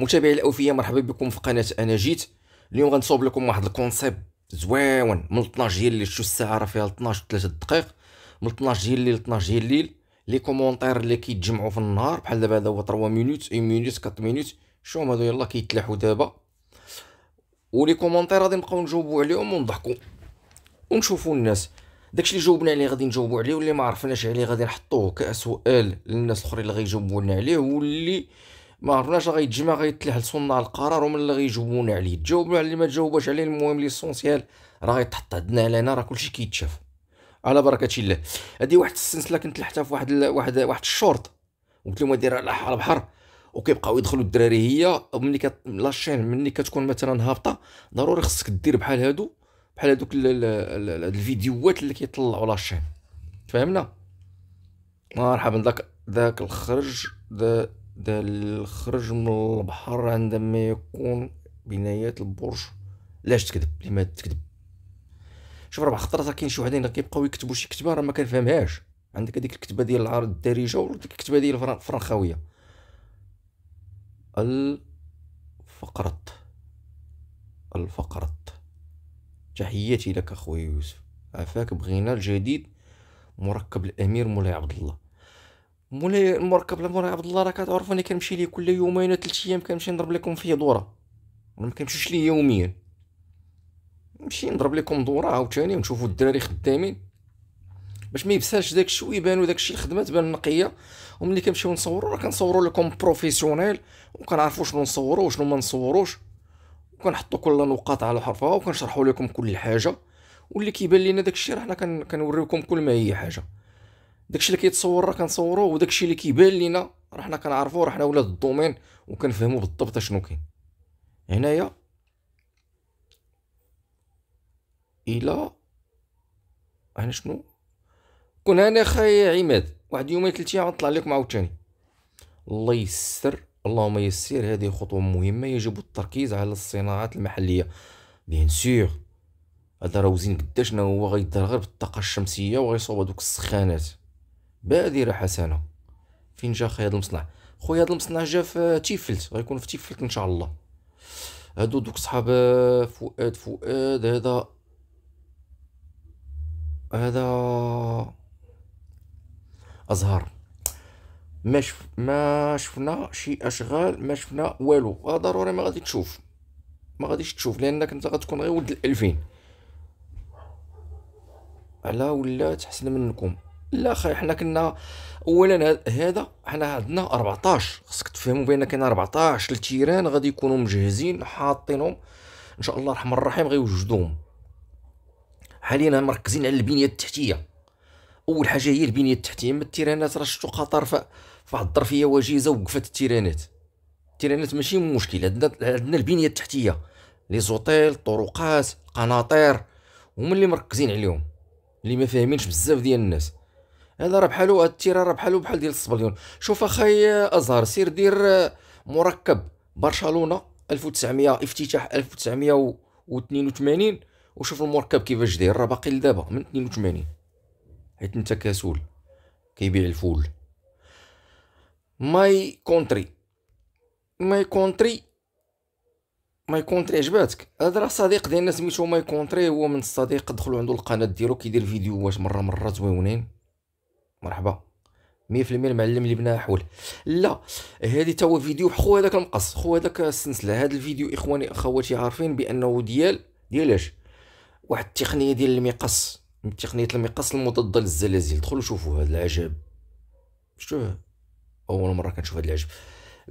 متابعي الأوفياء مرحبا بكم في قناة أنا جيت. اليوم غنصوب لكم واحد ال concept زوين من 12 ديال الليل شو الساعة راه فيها 12 3 دقائق. من 12 ديال الليل 12 ديال الليل. les commentaires اللي كيتجمعوا في النهار بحال دابا هذا هو 3 minutes 1 minute 4 minutes. شوفهم هادو يلاه كيتلاحوا دابا. و les commentaires غادي نبقاو نجاوبوا عليهم ونضحكوا ونشوفوا الناس. داكشي اللي جاوبنا عليه غادي نجاوبوا عليه واللي ما عرفناش عليه غادي نحطوه كسؤال للناس الأخرين اللي غيجاوبوا لنا عليه واللي ما عرفناش غيتجمع غيتلح لصناع القرار هما اللي غيجاوبونا عليه. تجاوبوا على اللي ما تجاوبوش عليه المهم l'essentiel راه غيتحط عندنا علينا راه كلشي كيتشاف. على بركة الله. هذه واحد السلسلة كنت لحتها في واحد. واحد واحد الشورت. قلت لهم دير على البحر وكيبقاو يدخلوا الدراري هي ملي كت la chaîne ملي كتكون مثلا هابطة ضروري خصك دير بحال هادو بحال هادوك الفيديوهات اللي كيطلعوا la chaîne فهمنا مرحبا داك داك الخرج ذا ذا الخرج من البحر عندما يكون بناية البرج. لاش تكذب لما تكذب؟ شوف راه خطرات كاين شي وحدين كيبقاو يكتبوا شي كتبة راه ما كنفهمهاش. عندك هذيك الكتبة ديال العرض الدارجة وديك الكتبة ديال الفرنخاوية. الفقرط. الفقرط. تحياتي لك اخويا يوسف. عفاك بغينا الجديد مركب الأمير مولاي عبد الله. مولاي المركب مولاي عبد الله راه كتعرف اني كنمشي ليه كل يومين ثلاث أيام كنمشي نضرب لكم فيه دورة. ما كنمشيش ليه يوميا. نمشي نضرب لكم دورة عاوتاني ونشوفوا الدراري خدامين. باش ما يبسالش داك الشيء ويبانو داك الشيء الخدمة تبان نقية. وملي كنمشيو نصوروا راه كنصوروا لكم professionnel وكنعرفوا شنو نصوروا وشنو ما نصوروش. وكنحطوا كل نقاط على حرفها وكنشرحوا لكم كل حاجة. واللي كيبان لينا داك الشيء راه حنا كنوريوكم كل ما هي حاجة. داك الشيء اللي كيتصور راه كنصوروه وداك الشيء اللي كيبان لينا راه حنا كنعرفوه راه حنا ولاد الدومين وكنفهموا بالضبط شنو كاين. هنايا إلى أنا شنو؟ كون أنا خاي عماد واحد يومين ثلاث أيام غنطلع لكم عاوتاني. الله يسر اللهم يسر هذه خطوة مهمة يجب التركيز على الصناعات المحلية. bien sûr هذا راه وزين قداش هو غيدار غير بالطاقة الشمسية وغيصوب هذوك السخانات. بادرة حسنة. فين جا خاي هذا المصنع؟ خويا هذا المصنع جا في تيفلت غيكون في تيفلت إن شاء الله. هادو دوك صحاب فؤاد فؤاد هذا هذا أزهر. ما شف ما شفنا شي أشغال ما شفنا والو. ضروري ما غادي تشوف. ما غاديش تشوف لانك انت غتكون غير ولد الألفين. على ولات احسن منكم. لا خاي حنا كنا اولا هذا حنا عندنا 14 خصك تفهموا بان كاين 14 التيران غادي يكونوا مجهزين حاطينهم إن شاء الله الرحمن الرحيم غيوجدوهم. حاليا مركزين على البنية التحتية. أول حاجة هي البنية التحتية ما التيرانات راه شفتوا قطر في واحد الظرفيه وجيزه وقفت التيرانات. التيرانات ماشي مشكل عندنا البنية التحتية. les hôtels طرقات قناطير هما اللي مركزين عليهم اللي ما فاهمينش بزاف ديال الناس. هذا راه بحالو ال terrain راه بحالو بحال ديال الصبليون. شوف اخاي أزهر سير دير مركب برشلونة 1900 افتتاح 1982 وشوف المركب كيفاش داير راه باقي لدابا من 82 حيت انت كسول كيبيع الفول. My Country. My Country. My Country عجباتك؟ هذا راه صديق ديالنا سميتو My Country هو من الصديق دخلوا عنده القناة ديالو كيدير فيديوهات مرة مرة زويونين مرحبا. مية في المية المعلم اللي بناها حول. لا هذه هو فيديو خو هذاك المقص. خو هذاك السلسله هذا الفيديو إخواني أخواتي عارفين بأنه ديال ديال اش واحد التقنية ديال المقص. تقنية المقص المضادة للزلازل. دخلوا شوفوا هذا العجب. شتوه أول مرة كنشوف هذا العجب.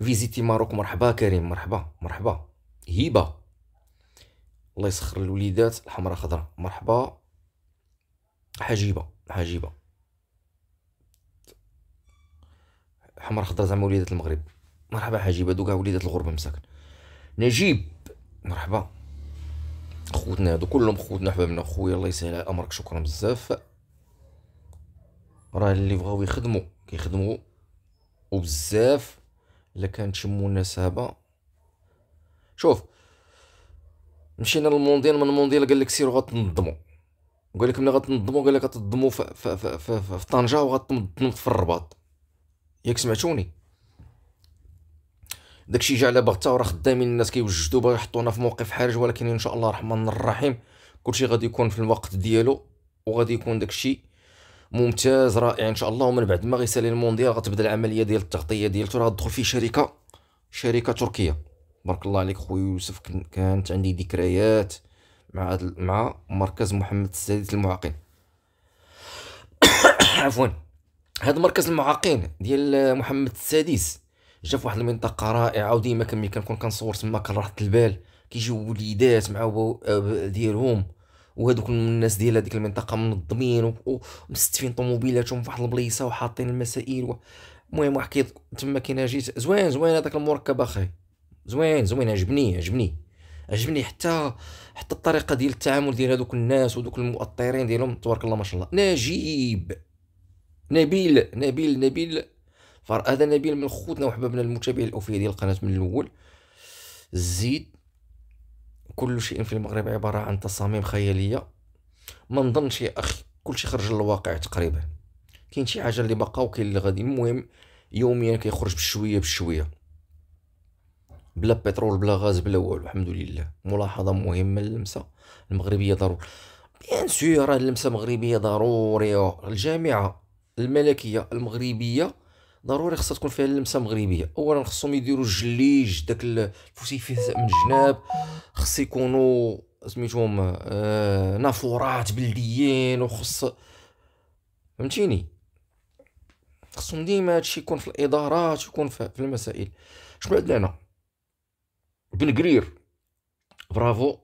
Visitez Maroc. مرحبا كريم. مرحبا. مرحبا. هبه الله يسخر الوليدات. الحمراء خضراء. مرحبا. حجيبة. حجيبة. حمراء خضراء زعما وليدات المغرب. مرحبا حجيبه دوكا وليدات الغربه مساكن. نجيب مرحبا. خوتنا هادو كلهم خوتنا حبابنا خويا الله يسهل أمرك شكرا بزاف. راه اللي بغاو يخدموا كيخدموا وبزاف. الا كانت شي مناسبة. شوف مشينا للمونديال من المونديال قال لك سيروا غتنظموا قال لك ملي غتنظموا قال لك غتنظموا في, في, في, في طنجة وغتنظموا في الرباط. ياك سمعتوني؟ داكشي جا على بغتا وراه خدامين الناس كيوجدوا باغي يحطونا في موقف حرج ولكن إن شاء الله الرحمن الرحيم كلشي غادي يكون في الوقت ديالو وغادي يكون داكشي ممتاز رائع إن شاء الله. ومن بعد ما غيسالي المونديال غتبدا العملية ديال التغطية ديالته راه غتدخل فيه شركة شركة تركية. بارك الله عليك خويا يوسف كانت عندي ذكريات مع مع مركز محمد السادس للمعاقين عفوا. هذا مركز المعاقين ديال محمد السادس. جا في واحد المنطقة رائعة وديما كملي كنكون كنصور تما كنراحة البال كيجيو وليدات مع ديالهم. وهذوك الناس ديال هذيك المنطقة منظمين ومستفين طوموبيلاتهم في واحد البليصه وحاطين المسائل المهم واحد كي تما كي جيت زوين زوين هذاك المركب أخي. زوين زوين عجبني عجبني. عجبني حتى حتى الطريقة ديال التعامل ديال هذوك الناس ودوك المؤطرين ديالهم تبارك الله ما شاء الله. نجيب. نبيل نبيل نبيل. هذا نبيل من خوتنا وحبابنا المتابعين الاوفياء ديال القناة من الأول. زيد. كل شيء في المغرب عبارة عن تصاميم خيالية. ما نظنش يا أخي كل شيء خرج للواقع تقريبا. كاين شي حاجة اللي بقى وكاين اللي غادي. المهم يوميا كيخرج بشوية بشوية. بلا بترول بلا غاز بلا والو الحمد لله. ملاحظة مهمة للمسه المغربية ضروري. bien sûr اللمسة مغربية ضروريه الجامعة. الملكية المغربية. ضروري خصها تكون فيها اللمسة مغربية. اولا خصهم يديروا الجليج داك الفسيفساء من الجناب. خص يكونوا سميتهم آه نافورات بلديين وخص فهمتيني؟ خصهم ديما هادشي يكون في الإدارات يكون في المسائل. شنو عندنا هنا؟ بن قرير. برافو.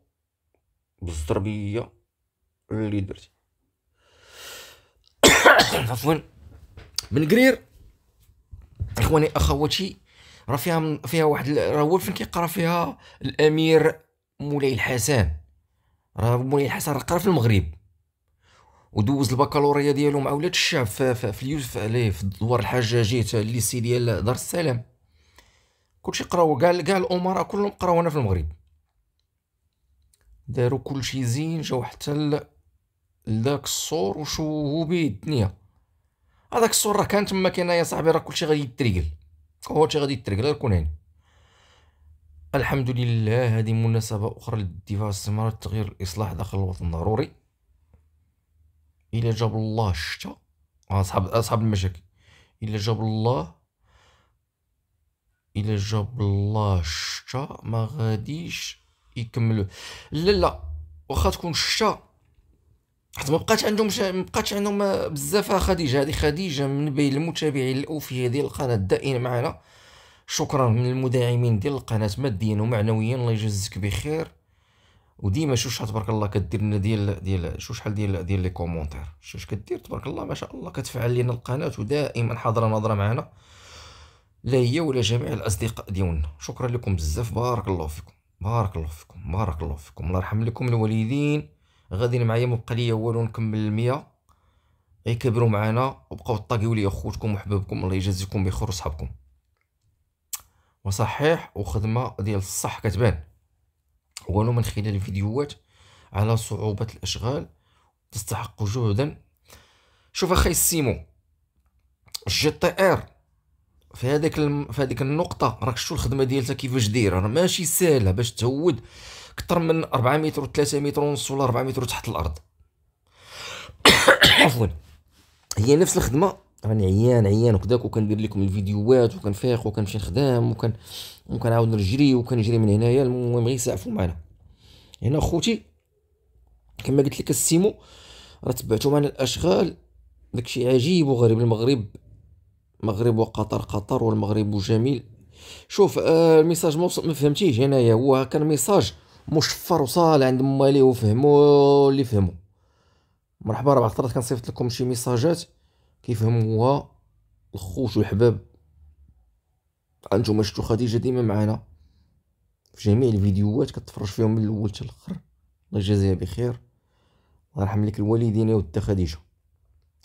بالزربيه اللي درتي. عفوا. بن قرير إخواني اخواتي راه فيها فيها واحد راه هو فين كيقرا فيها الأمير مولاي الحسن. راه مولاي الحسن راه قرا في المغرب. ودوز البكالوريا ديالو مع ولاد الشعب في في, في اليوسف في دوار الحجاجيت الليسي ديال دار السلام. كلشي قراو كاع كاع الأمراء كلهم قراو هنا في المغرب. داروا كلشي زين جاو حتى لذاك الصور وشوهو بيه الدنيا هذاك الصور راه كان تما كاين يا صاحبي راه كلشي غادي يتريقل. كلشي غادي يتريقل غير كون هاني الحمد لله هذه مناسبة أخرى للدفاع استمرار التغيير الإصلاح داخل الوطن ضروري إلا جاب الله الشتا. أصحاب أصحاب المشاكل. إلا جاب الله إلا جاب الله الشتا ما غاديش يكملوا لا لا واخا تكون الشتا حيت ما عندهم. ما بقاتش عندهم بزاف. خديجة. هذه خديجة من بين المتابعين الاوفياء ديال القناه الدائمين معنا. شكرا من المداعمين ديال القناة ماديا ومعنويا. الله يجزيك بخير. وديما شوف شحال تبارك الله كدير لنا ديال ديال شو شحال ديال ديال les commentaires. شوف كدير تبارك الله ما شاء الله كتفعل لنا القناة ودائما حاضرة ناظره معنا. لا هي ولا جميع الأصدقاء ديالنا. شكرا لكم بزاف. بارك الله فيكم. بارك الله فيكم. بارك الله فيكم. الله يرحم لكم الوالدين. غادي معايا مبقى ليا والو نكمل المية. يكبروا معنا وبقاو طاقيو لي خوتكم وحبابكم الله يجازيكم بخير وصحابكم. وصحيح وخدمة ديال الصح كتبان. ولو من خلال الفيديوهات على صعوبة الأشغال تستحق جهدا. شوف أخي السيمو GTR في هذيك الم... في هذيك النقطة راك شتو الخدمة ديالتها كيفاش دايرة؟ راه ماشي ساهلة باش تهود أكثر من 4 متر و 3 متر ونص ولا 4 متر تحت الأرض. عفوا. هي نفس الخدمة. راني عيان عيان وكذاك وكندير لكم الفيديوهات وكنفيق وكنمشي نخدم وكن وكنعاود نجري وكنجري من هنايا. المهم غير يسعفوا معنا هنا خوتي كما قلت لك السيمو راه تبعتو معنا الأشغال. داكشي عجيب وغريب. المغرب مغرب وقطر قطر والمغرب جميل شوف آه ال message ما فهمتيش. هنايا هو كان message مشفر وصال عند مالي وفهموا اللي فهموا مرحبا راه بعض الخطرات كنصيفط لكم شي ميساجات كيفهموها الخوت والحباب. أنتم شفتوا خديجة ديما معنا في جميع الفيديوهات كتفرج فيهم من الأول حتى الآخر. الله يجازيها بخير. الله يرحم لك الوالدين يا خديجة.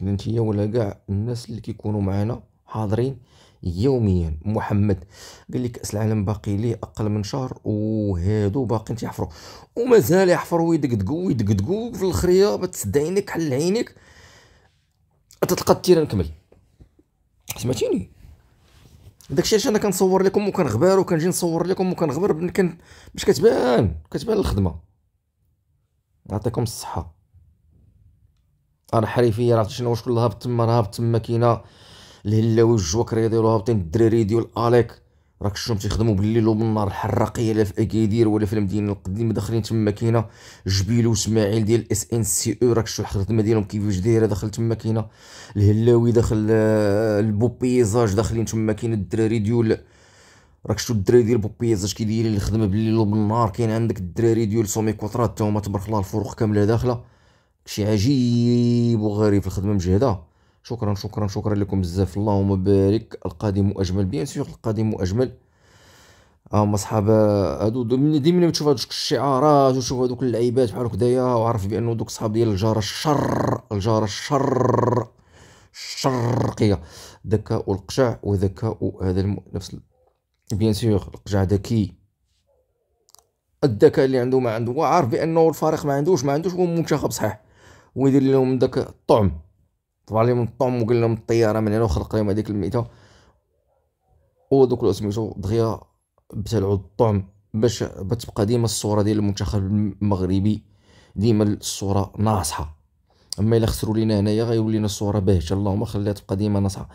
انت ولا كاع الناس اللي كيكونوا معنا حاضرين. يوميا. محمد قال لي كاس العالم باقي ليه أقل من شهر وهادو باقيين تيحفروا ومازال يحفروا ويدقدقوا ويدقدقوا في الخريه بتسد عينك حل عينك تتلقى التيران كمل. سمعتيني؟ داكشي علاش أنا كنصور لكم وكنغبر وكنجي نصور لكم وكنغبر باش كتبان كتبان الخدمة. يعطيكم الصحة. أنا حريفية عرفتي شنو؟ واش كل هابط تما؟ هابط تما كاينة الهلاوي والجوكري ديالو هابطين الدراري ديال آليك. راك شفتهم تيخدموا بالليل وبالنهار الحراقيه لا في أكادير ولا في المدينة القديمة داخلين تما كاينة. جبيل وإسماعيل ديال اس ان سي أو راك شفتوا الخدمة ديالهم كيفاش دايرة داخل تما كاينة. الهلاوي داخل آه، البوبيزاج داخلين تما كاين الدراري ديال راك شفتوا الدراري ديال بوبيزاج كي دايرين الخدمة بالليل وبالنهار. كاين عندك الدراري ديال سومي كوطرات تا هما تبارك الله الفروق كاملة داخلة. شي عجيب وغريب الخدمة مجهده شكرا شكرا شكرا لكم بزاف. اللهم بارك. القادم أجمل bien sûr القادم أجمل. هما صحاب هادو ديما تشوف هادوك الشعارات وتشوف هادوك اللعيبات بحال هكدايا وعارف بأنه دوك صحاب ديال الجاره الشر الجاره الشر الشرقية. ذكاء القجع وذكاء هذا الم... نفس bien sûr القجع ذكي. الذكاء اللي عنده ما عنده وعارف بأنه الفريق ما عندوش ما عندوش هو منتخب صحيح. ويدير لهم داك الطعم. طبع لهم الطعم وقال لهم الطيارة من هنا وخلق لهم هذيك الميتة. ودوك سميتو دغيا ابتلعوا الطعم باش تبقى ديما الصورة ديال المنتخب المغربي ديما الصورة ناصحة. أما إلا خسروا لينا هنايا غيولي لنا الصورة باهته اللهم خليها تبقى ديما ناصحة.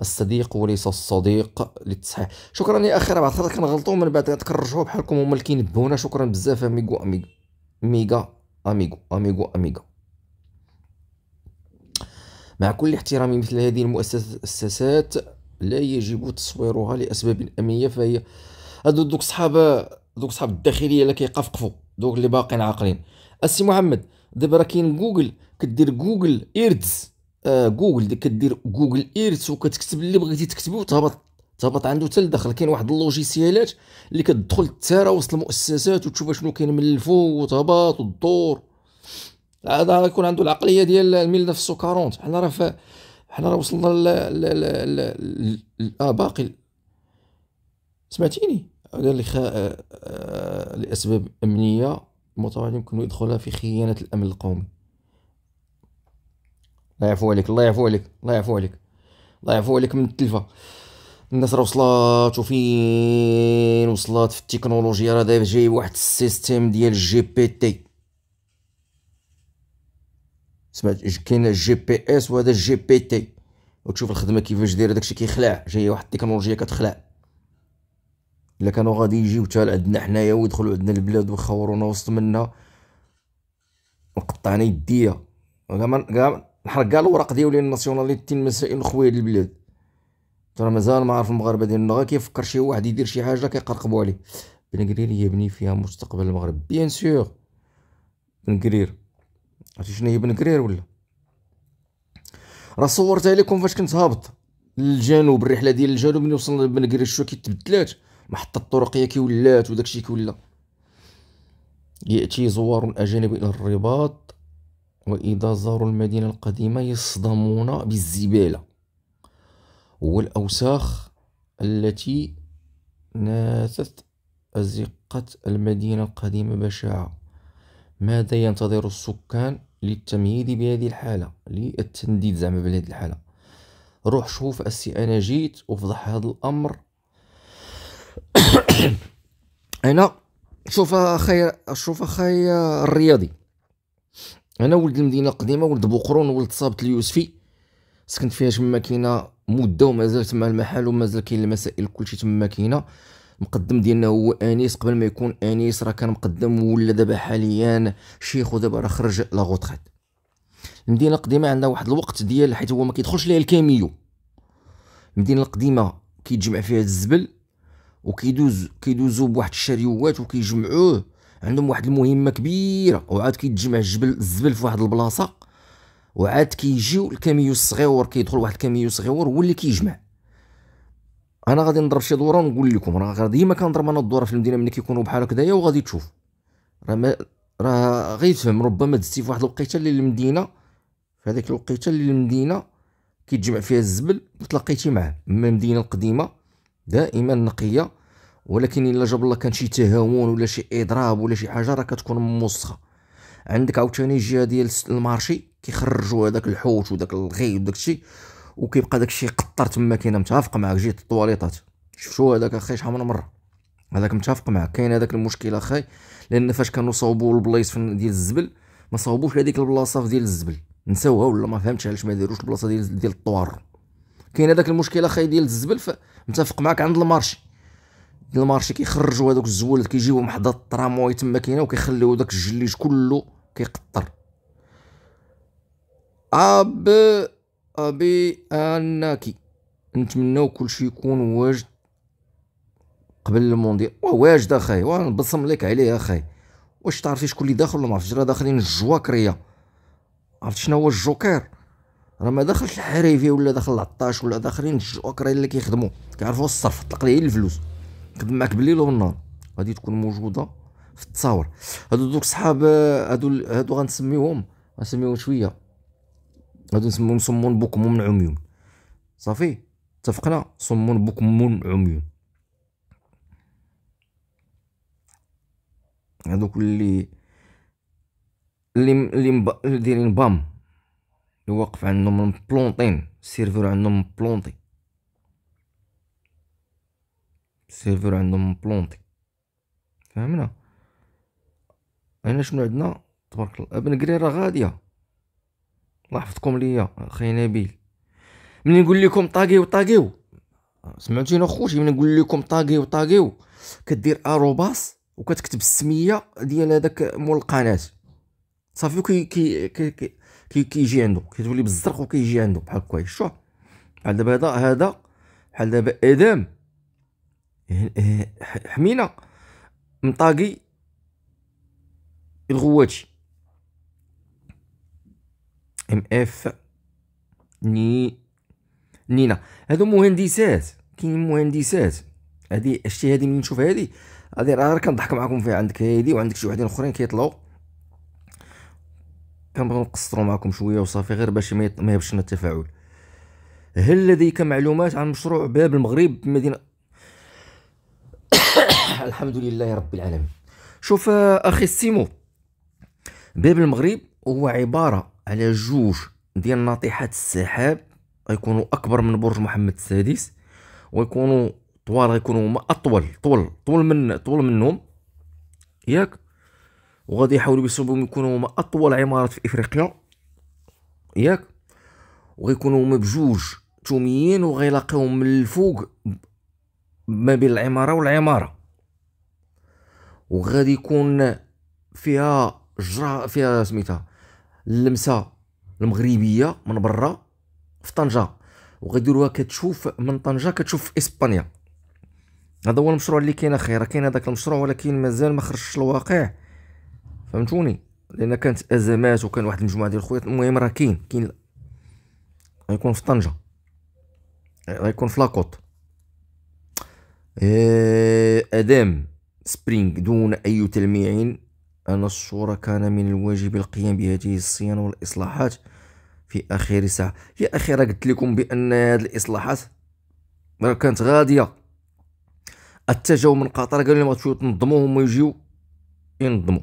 الصديق وليس الصديق للتصحيح. شكرا يا أخي راه بعض الخطرات كنغلطوا من بعد تكرجوا بحالكم هما اللي كينبهونا شكرا بزاف أميغو اميغو ميغا amigo amigo amigo. مع كل احترامي مثل هذه المؤسسات لا يجب تصويرها لأسباب أمنية فهي هادو دوك صحاب دوك صحاب الداخلية اللي كيقفقفوا دوك اللي باقيين عاقلين. السي محمد دابا راه كاين جوجل كدير Google Earth. آه جوجل كدير Google Earth وكتكتب اللي بغيتي تكتبو تهبط تهبط عنده حتى لداخل. كاين واحد اللوجيسيالات اللي كتدخل تسارى وسط المؤسسات وتشوف شنو كاين من الفوق وتهبط وتدور هذا يكون عنده العقلية ديال 1940 حنا راه حنا راه وصلنا ل آه باقي سمعتيني؟ قال لي آه، آه، لأسباب أمنية مطار يمكن يدخلها في خيانة الأمن القومي. الله يعفو عليك الله يعفو عليك الله يعفو عليك الله يعفو عليك من التلفة. الناس راه وصلات وفين؟ وصلات في التكنولوجيا راه دابا جاي واحد ال système ديال GPT. سمعت كاين ال GPS وهذا ال GPT. وتشوف الخدمة كيفاش دايرة داكشي كيخلع. جاية واحد التكنولوجيا كتخلع. إلا كانوا غادي يجيو حتى عندنا حنايا ويدخلوا عندنا البلاد ويخورونا وسط منا. وقطعنا يديا. كاع نحرق كاع الوراق ديالي ال nationalité المسائل خويا البلاد. ترى مازال ما عارف المغاربة ديالنا غير كيفكر شي واحد يدير شي حاجة كيقرقبوا عليه. بن قرير يبني فيها مستقبل المغرب. بيان سور بن قرير. عرفتي شنو هي بن قرير ولا؟ راه صورتها لكم فاش كنت هابط للجنوب الرحلة ديال الجنوب ملي وصلنا لبن قرير شو كي تبدلات محطة الطرقية كي ولات وداكشي كي ولا يأتي زوار أجانب إلى الرباط وإذا زاروا المدينة القديمة يصدمون بالزبالة والأوساخ التي ناتت أزقة المدينة القديمة بشعة ماذا ينتظر السكان للتمهيد بهذه الحالة للتنديد زعما بهذه الحالة؟ روح شوف السي أنا جيت وفضح هذا الأمر. أنا شوف أخي شوف أخي الرياضي. أنا ولد المدينة القديمة ولد بوقرون ولد صابت اليوسفي. سكنت فيها تما كاينة مدة ومازال تما المحل ومازال كاين المسائل كلشي تما كاينة مقدم ديالنا هو أنيس. قبل ما يكون أنيس راه كان مقدم ولا دابا حاليا شيخ ودابا راه خرج لا غوتخيت. المدينة القديمة عندها واحد الوقت ديال حيت هو ما كيدخلش ليها الكاميو. المدينة القديمة كيتجمع فيها الزبل وكيدوز كيدوزو بواحد الشريوات وكيجمعوه. عندهم واحد المهمة كبيرة. وعاد كيتجمع الجبل الزبل في واحد البلاصة. وعاد كيجيو الكاميو الصغيور كيدخل واحد الكاميو صغيور هو اللي كيجمع. أنا غادي نضرب شي دورة ونقول لكم راه ديما كنضرب أنا الدورة في المدينة ملي كيكونوا بحال هكذايا وغادي تشوف. راه ما راه غيتفهم ربما دزتي في واحد الوقيتة اللي المدينة في هذيك الوقيتة اللي المدينة كيتجمع فيها الزبل وتلاقيتي معاه اما المدينة القديمة دائما نقية ولكن إلا جاب الله كان شي تهاون ولا شي إضراب ولا شي حاجة راه كتكون موسخه عندك عاوتاني الجهه ديال المارشي كيخرجوا هذاك الحوت وداك الغي وداك الشيء وكيبقى داك الشيء قطر تما كاينة متفق معاك جهه الطواليطات شفتو هذاك أخي شحال من مرة؟ هذاك متفق معك كاين هذاك المشكل أخي لأن فاش كانوا صوبوا البلايص ديال الزبل ما صوبوش هذيك البلاصة ديال الزبل. نساوها ولا ما فهمتش علاش ما داروش البلاصة ديال ديال الطوار. كاين هذاك المشكل أخي ديال الزبل متفق معك عند ال marché. ال marché كيخرجوا هذوك الزوالات كيجيو محضر الطرامواي تما كاينة وكيخليو داك الجليج كله كيقطر. اب أبي انك نتمناو كلشي يكون واجد قبل المونديال واجد اخاي ونبصم لك عليه اخاي واش تعرفي شكون اللي داخل؟ ولا ما عرفتش. راه داخلين الجواكرية. عرفت شنو هو الجوكر. راه ما داخلش الحريفي ولا داخل العطاش ولا داخلين الجواكريه اللي كيخدموا كيعرفوا الصرف طلق ليه الفلوس خدم معاك بالليل وبالنهار غادي تكون موجودة في التصاور. هادو دوك صحاب هادو هادو غنسميوهم. غنسميوهم شوية. هادو نسميهم صمون بكم عميون. صافي؟ اتفقنا؟ صمون بكم عميون. هادوك اللي اللي اللي دايرين بام. اللي واقف عندهم بلونطين السيرفر عندهم بلونطي السيرفر عندهم بلونطي فهمنا؟ هنا شنو عندنا؟ تبارك الله. ابن قريرة غادية. الله يحفظكم ليا أخي نبيل ملي نقول لكم طاقيو طاقيو سمعتينا خوتي ملي نقول لكم طاقيو طاقيو كدير arobase وكتكتب السمية ديال هذاك مول القناة. صافي كي كي كي كي كيجي عنده كتولي بالزرق وكيجي عنده بحال هكا شوف. بحال دابا هذا هذا بحال دابا آدم. حمينة. مطاقي الغواتي. ام اف ني نينا هادو مهندسات كاين مهندسات هادي شتي هادي ملي نشوف هادي هادي راه كنضحك معكم فيها عندك هادي وعندك شي وحدين اخرين كيطلعوا كنبغيو نقصروا معكم شوية وصافي غير باش ما يهبش التفاعل هل لديك معلومات عن مشروع باب المغرب بمدينه الحمد لله رب العالمين شوف أخي سيمو باب المغرب هو عباره على جوج ديال ناطحات السحاب غيكونوا أكبر من برج محمد السادس ويكونوا طوال غيكونوا هما أطول طول طول من طول منهم. ياك؟ وغادي يحاولوا يصوبوا يكونوا هما أطول عمارات في إفريقيا. ياك؟ وغيكونوا هما بجوج توميين وغيلاقيهم من الفوق ما بين العمارة والعمارة. وغادي يكون فيها جرا فيها سميتها اللمسة المغربية من برا في طنجة. وغيديروها كتشوف من طنجة كتشوف في إسبانيا. هذا هو المشروع اللي كاين أخي كاين هذاك المشروع ولكن مازال ما خرجش الواقع فهمتوني؟ لأن كانت أزمات وكان واحد المجموعة ديال الخويات. المهم راه كاين كاين. غيكون في طنجة. غيكون في لاكوت إيه آدم سبرينغ دون أي تلميع أن الصورة كان من الواجب القيام بهذه الصيانة والإصلاحات. في آخر ساعة. يا أخي راه قلت لكم بأن هذه الإصلاحات راه كانت غادية. أتجهوا من قطر قالوا لهم غتمشيو تنظموا هما يجيو ينظموا.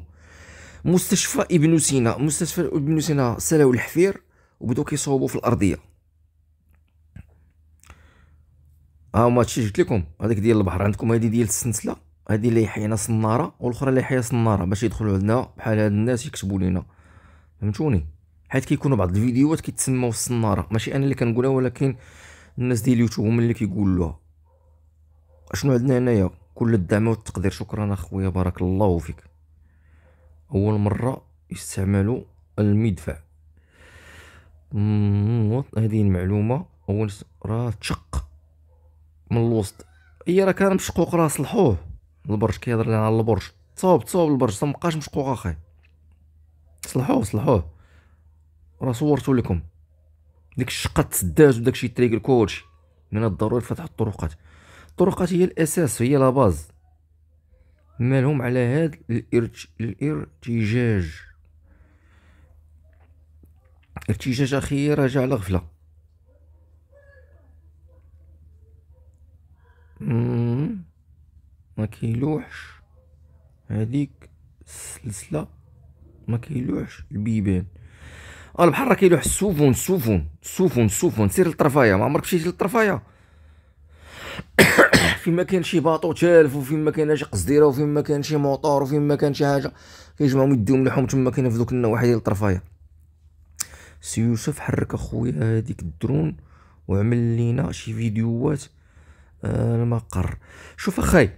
مستشفى ابن سينا. مستشفى ابن سينا سلاو الحفير وبداو كيصوبوا في الأرضية. ها هما هادشي جبت لكم. هذيك ديال البحر. عندكم هذه ديال السنسله هذه اللي حينا صنارة والأخرى اللي حيا صنارة باش يدخلوا عندنا بحال هاد الناس يكتبوا لينا. فهمتوني؟ حيت كيكونوا بعض الفيديوهات كيتسموا الصنارة. ماشي أنا اللي كنقولها ولكن الناس ديال اليوتيوب هما اللي كيقولوها. شنو عندنا هنايا؟ كل الدعم والتقدير. شكرا أخويا بارك الله فيك. أول مرة يستعملوا المدفع. هذه المعلومة. أول راه تشق من الوسط. هي راه كان مشقوق راه صلحوه. البرج كيهضر لنا على البرج. تصاوب تصاوب البرج مبقاش مشقوق أخي. صلحوه صلحوه. راه صورتو لكم. ديك الشقة تسدات وداكشي تريكل كلشي من الضروري فتح الطرقات. الطرقات هي الأساس هي لا باز. مالهم على هاد الارج... الإرتجاج. إرتجاج أخي راجع على غفلة. ما كيلوحش هذيك السلسلة ما كيلوحش البيبان. البحر راه كيلوح السفن السفن السفن السفن سير للطرفاية ما عمرك مشيتي للطرفاية؟ فين ما كان شي bateau تالف وفين ما كان شي قصديرة وفين ما كان شي موطور وفين ما كان شي حاجة كيجمعهم يديهم لحوم تما كاين في دوك النواحي ديال الطرفاية. سي يوسف حرك أخويا هذيك الدرون وعمل لينا شي فيديوهات المقر. شوف اخاي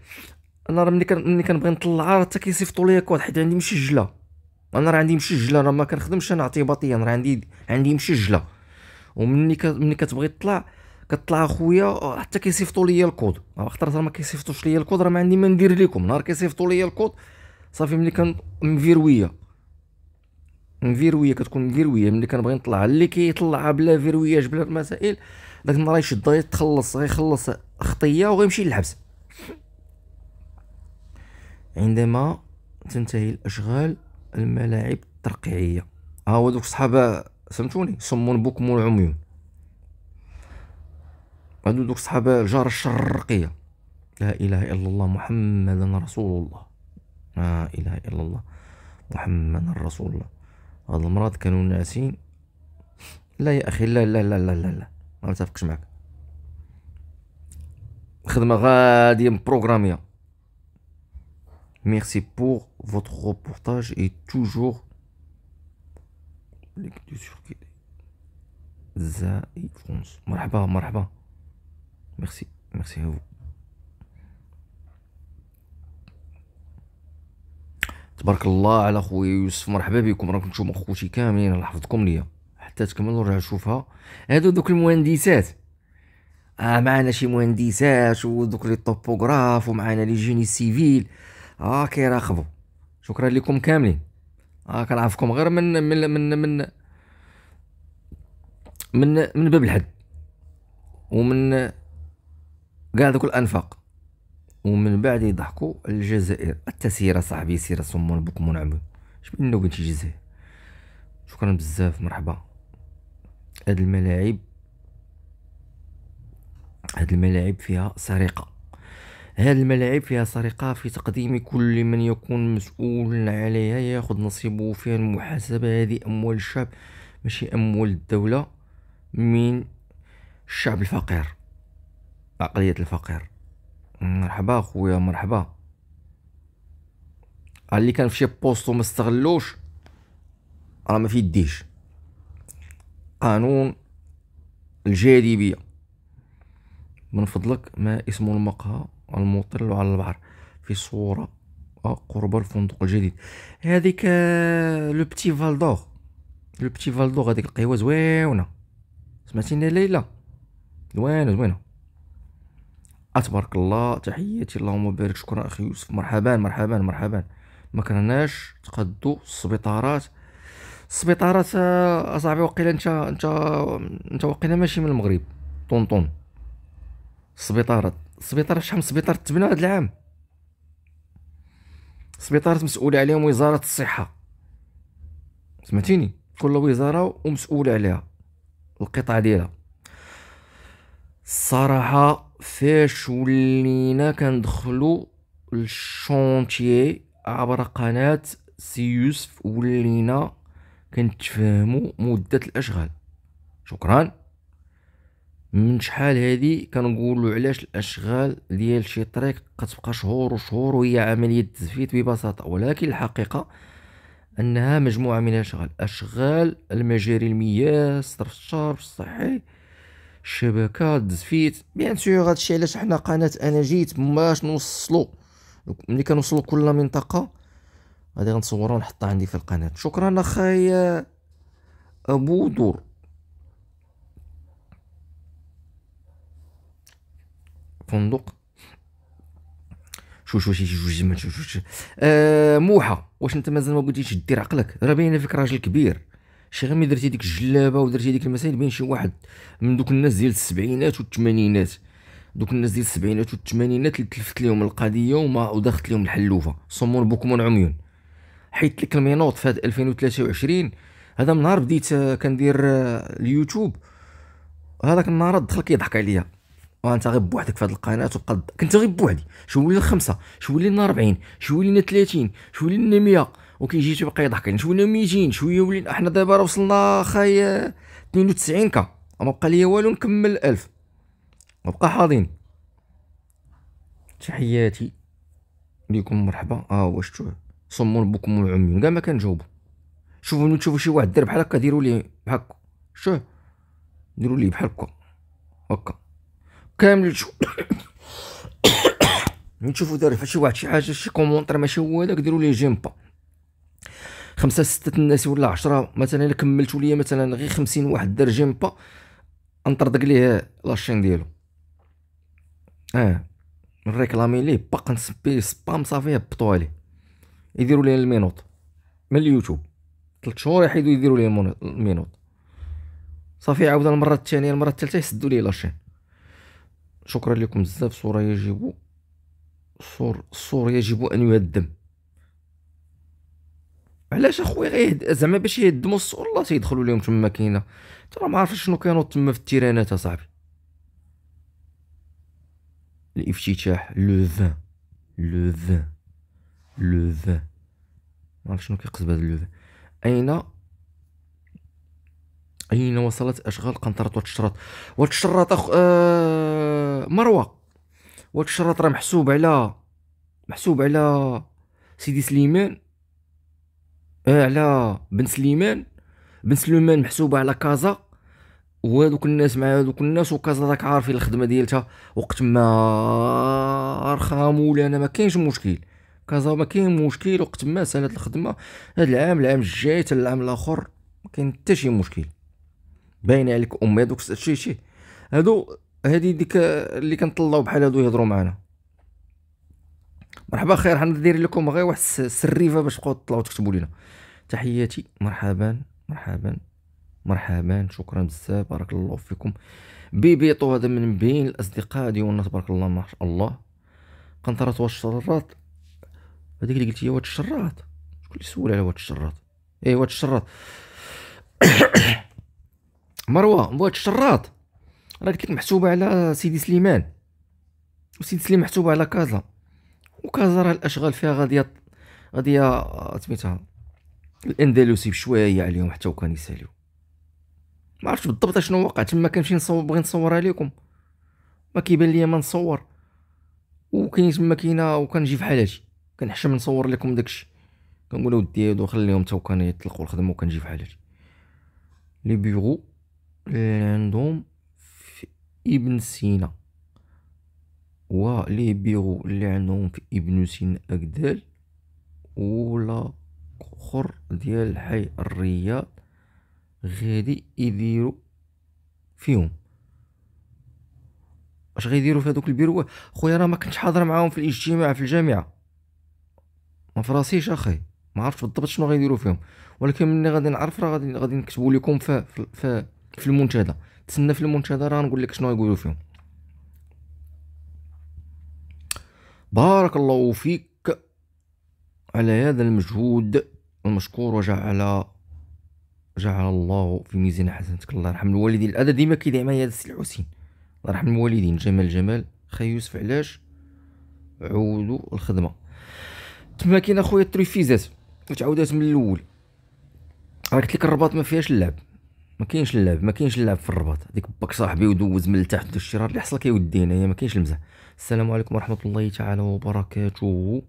أنا راه ملي كان ملي كنبغي نطلع راه حتى كيصيفطوا ليا كود حيت عندي مسجله أنا راه عندي مسجله راه ما كنخدمش أنا اعتباطيا راه عندي عندي مسجله ومني. ملي كتبغي تطلع كطلع أخويا حتى كيصيفطوا ليا الكود. خاطر راه ما كيصيفطوش ليا الكود راه ما عندي ما ندير لكم نهار كيصيفطوا ليا الكود صافي ملي كان مفيرويه مفيرويه كتكون مفيرويه ملي كنبغي نطلع اللي كيطلعها بلا verrouillage بلا المسائل داك النهار يشد غيتخلص غيخلص خطية وغيمشي للحبس. عندما تنتهي الأشغال الملاعب الترقيعيه ها هو دوك الصحابة فهمتوني صم بكم عميون. هادو دوك الصحابة الجاره الشرقيه لا إله إلا الله محمد رسول الله. لا إله إلا الله محمد رسول الله. هاد المرات كانوا ناسين. لا يا أخي لا لا لا لا لا, لا. ما نتفقش معاك. خدمة غادية مبروغرامية. Merci pour votre reportage et toujours زاي فرونس مرحبا مرحبا merci merci vous تبارك الله على خويا يوسف مرحبا بكم راكم نتوما خوتي كاملين الله يحفظكم ليا حتى تكملوا نرجع نشوفها. هادو دوك المهندسات. آه معنا شي مهندسات ودوك لي topographes ومعنا لي génie civil. آه كيراقبوا شكرا لكم كاملين. آه كنعرفكم غير من من من من من, من باب الحد. ومن كاع دوك الأنفاق. ومن بعد يضحكوا الجزائر. التسيره صاحبي سيرة صمون بكم ونعمو شبين قلت الجزائر شكرا بزاف مرحبا. هاد الملاعب هاد الملاعب فيها سرقة. هاد الملاعب فيها سرقة في تقديم كل من يكون مسؤول عليها ياخذ نصيبه فيها المحاسبة. هذه أموال الشعب ماشي أموال الدولة من الشعب الفقير عقلية الفقير. مرحبا خويا مرحبا. اللي كان في شي بوستو ما استغلوش؟ راه ما في يديش. قانون الجاذبية من فضلك ما اسم المقهى المطل على البحر في صورة قرب الفندق الجديد. هذيك لو بتي فالدور لو بتي فالدور هذيك القهوة زوينة. سمعتيني ليلى؟ زوينة زوينة. أتبارك الله تحياتي اللهم بارك شكرا أخي يوسف. مرحبا مرحبا مرحبا. ما كرهناش تقدو السبيطارات. السبيطارات أصاحبي وقيلا انت انت انت وقيلا ماشي من المغرب طونطون السبيطارات السبيطار شحال من سبيطار تبنى هاد العام. سبيطارات مسؤولة عليهم وزارة الصحة. سمعتيني؟ كل وزارة ومسؤولة عليها. القطاع ديالها. الصراحة فاش ولينا كندخلو الشونتيي عبر قناة سي يوسف ولينا كنتفاهمو مدة الأشغال. شكرا. من شحال هادي كنقولوا علاش الأشغال ديال شي طريق كتبقى شهور وشهور وهي عملية تزفيت ببساطة؟ ولكن الحقيقة أنها مجموعة من الأشغال. أشغال المجاري المياه صرف الشرب الصحي الشبكة التزفيت. bien sûr هادشي علاش حنا قناة أنا جيت باش نوصلو. ملي كنوصلو كل منطقة غادي غنصورها ونحطها عندي في القناة. شكرا اخايا آه، أبو دور. فندق. شو شو شي شو جمل شو شو شو. آه موحى واش أنت مازال ما بغيتيش دير عقلك؟ راه باينة فيك راجل كبير. شي غير ملي درتي ديك الجلابة ودرتي ديك المسائل بين شي واحد من دوك الناس ديال السبعينات والثمانينات. دوك الناس ديال السبعينات والثمانينات اللي تلفت لهم القضية وما ودخلت لهم الحلوفة. صم بكم عمي. حيت لك ال menottes في 2023 هذا من نهار بديت كندير اليوتيوب. هذاك النهار دخل كيضحك عليا. وانت غير بوحدك في هذه القناة وتبقى كنت غير بوحدي. شو لنا خمسه شو لنا 40 شو لنا 30 شو لنا 100 وكيجي تيبقى يضحك علينا لنا 200 شوية ولينا إحنا دابا وصلنا خاي 92 K. ما بقى ليا والو نكمل 1000 ما بقى حاضين. تحياتي. ليكم مرحبا. ها هو شفتوه صم بكم عمي كاع ما كنجاوبو. شوفوا تشوفوا شي واحد دار بحال هكا ديروا ليه بحال هكا. شوف ديروا ليه بحال هكا. هكا. كامل تشوفوا دار فشي واحد شي حاجة شي commentaire ماشي هو هذاك ديروا ليه j'aime pas. خمسة ستة الناس ولا عشرة مثلا إلا كملتوا ليا مثلا غير خمسين واحد دار j'aime pas انطردق ليه la chaîne ديالو. آه. نريكلامي ليه باق نسبي spam صافي هبطوا عليه يديروا ليه ال menottes من اليوتيوب. ثلاث شهور يحيدوا يديروا ليه ال menottes. صافي عاود المرة الثانية المرة الثالثه يسدوا ليه la chaîne. شكرا لكم بزاف صورة يجب صور الصور يجب أن يهدم. علاش أخويا غير زعما باش يهدموا الصور الله تيدخلوا لهم تما كاينة. ترى ما عرفتش شنو كانوا تما في التيرانات أصاحبي. الإفتتاح لو فان لو فان لو فان ما شنو كيقصد بهذا لو اين أين وصلت أشغال قنطرة وتشرط؟ وتشرط اخ آه مروة. وتشرط راه محسوب على محسوب على سيدي سليمان. آه على بن سليمان. بن سليمان محسوبه على كازا. وهذوك الناس مع هذوك الناس وكازا راك عارفين الخدمة ديالتها. وقت ما رخا مولانا ما كاينش مشكل. كازا ما كاين مشكل وقت ما سالت الخدمة. هذا العام العام الجاي حتى العام الآخر ما كاين حتى شي مشكل. باين عليك أمي هذوك شي شي. هادو هادي ديك اللي كنطلعو بحال هادو يهضروا معنا مرحبا خير حنا ندير لكم غير واحد السريفه باش تبقاو تطلعوا تكتبوا لينا. تحياتي. مرحبا مرحبا مرحبا. شكرا بزاف. بارك الله فيكم. بيبيطو هذا من بين الأصدقاء ديالنا تبارك الله ما شاء الله. قنطرات والشرات هذيك اللي قلتي واد الشراط شكون اللي سول على واد الشراط إيه واد الشراط مروة واد الشراط راه قلت لك محسوبة على سيدي سليمان. وسيدي سليمان محسوبة على كازا. وكازا راه الأشغال فيها غادية غادية سميتها الأندلسي بشوية عليهم حتى وكان يساليو. ما عرفتش بالضبط شنو وقع. تما كنمشي نصور بغي نصور عليكم. ما كيبان ليا ما نصور. وكاين تما كاينة وكنجي في حالاتي. كنحشم نصور لكم داكشي. كنقول ودي هادو خليهم تا وكان يطلقوا الخدمة وكنجي في حالاتي لي بيرو اللي عندهم في ابن سينا. و لي بيرو اللي عندهم في ابن سينا أكدال ولا أخر ديال حي الرياض غادي يديروا فيهم. اش غيديروا في هذوك البيرو؟ خويا راه ما كنتش حاضر معاهم في الاجتماع في الجامعة. ما فراسيش أخي ما عرفتش بالضبط شنو غيديروا فيهم. ولكن ملي غادي نعرف راه غادي غادي نكتبوا لكم في في في المنتدى. تسنى في المنتدى راه نقول لك شنو يقولوا فيهم. بارك الله فيك على هذا المجهود المشكور وجعل جعل الله في ميزان حسناتك الله يرحم الوالدين. هذا ديما كيدعي معايا هذا السي الحسين. الله يرحم الوالدين. جمال جمال. خي يوسف علاش عودوا الخدمة. تما كاين اخويا التريفيزات وتعاودات من الأول. راه قلت لك الرباط ما فيهاش اللعب. ما كاينش اللعب ما كاينش اللعب في الرباط. ديك باك صاحبي ودوز من التحت الشرار اللي حصل كيودي هنايا ما كاينش المزح. السلام عليكم ورحمة الله تعالى وبركاته.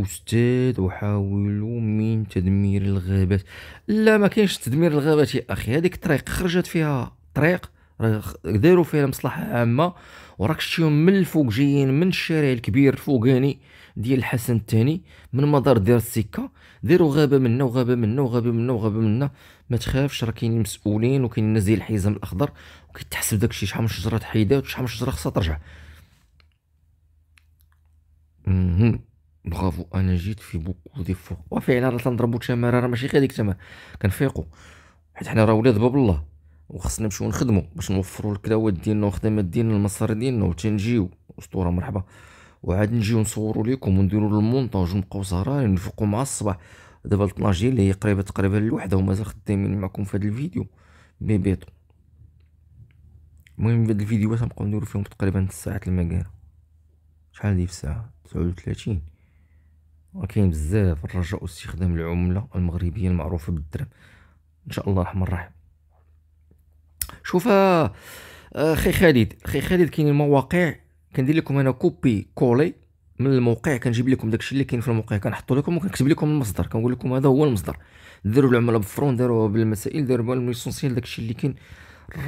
أستاذ أحاول من تدمير الغابات. لا ما كاينش تدمير الغابات يا أخي. هذيك الطريق خرجت فيها طريق داروا فيها مصلحة عامة. وراك شتيهم من الفوق جايين من الشارع الكبير الفوقاني ديال الحسن الثاني من مدار دير السكة ديروا غابة منا وغابة منا وغابة منا وغابة منا. ما تخافش راه كاينين مسؤولين وكاينين الناس ديال الحزام الأخضر وكيتحسب داكشي شحال من شجرة تحيدات وشحال من شجرة خصها ترجع. برافو أنا جيت في beaucoup d'efforts. وفعلا راه تنضربو تماره راه ماشي غير ديك التماره كنفيقو. حيت حنا راه ولاد باب الله. وخصنا نمشيو نخدمو باش نوفرو الكلاوات ديالنا والخدمات ديالنا المصاري ديالنا وتنجيو. أسطورة مرحبا. وعاد نجيو نصورو ليكم ونديرو المونتاج ونبقاو سهرانين نفيقو مع الصباح. دابا 12 اللي هي قريبة تقريبا للوحده ومازال خدامين معكم في هذا الفيديو. بيبيطو المهم هاد الفيديوهات غنبقاو نديرو فيهم تقريبا الساعات المكانه شحال دي في الساعة؟ 39 وكاين بزاف الرجاء استخدام العملة المغربية المعروفة بالدرهم. إن شاء الله الرحمن الرحيم. شوف أخي خالد. أخي خالد كاين المواقع كندير لكم أنا copier coller من الموقع كنجيب لكم داكشي اللي كاين في الموقع كنحطو لكم وكنكتب لكم المصدر كنقول لكم هذا هو المصدر. ديروا العمله ب francs ديروها بالمسائل ديروا ب mais l'essentiel داكشي اللي كاين.